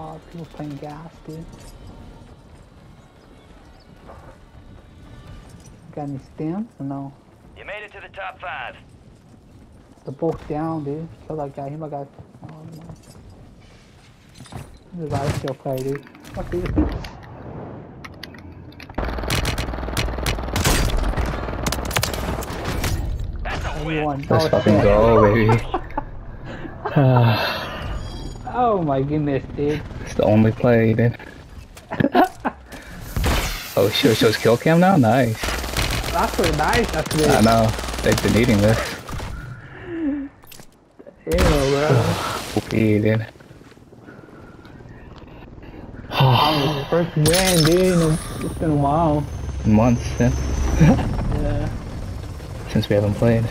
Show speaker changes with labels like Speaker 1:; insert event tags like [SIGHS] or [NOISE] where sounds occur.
Speaker 1: Oh, people playing gas, dude. Got any stamps or no?
Speaker 2: You made it to the top five.
Speaker 1: They're both down, dude. Kill that guy. He might got. Oh no. This is I still play, dude. Fuck you.
Speaker 2: That's a win.
Speaker 1: Everyone,
Speaker 3: Let's
Speaker 1: oh,
Speaker 3: fucking go, baby. [LAUGHS] [SIGHS] [LAUGHS]
Speaker 1: Oh my goodness, dude.
Speaker 3: it's the only play, dude. [LAUGHS] oh shit, it shows kill cam now? Nice.
Speaker 1: That's really nice, actually.
Speaker 3: I know. They've been eating this.
Speaker 1: Ew, bro. [SIGHS]
Speaker 3: OP, dude. [SIGHS]
Speaker 1: Oh, first win, dude. It's been a while.
Speaker 3: Months since, [LAUGHS]
Speaker 1: Yeah.
Speaker 3: since we haven't played.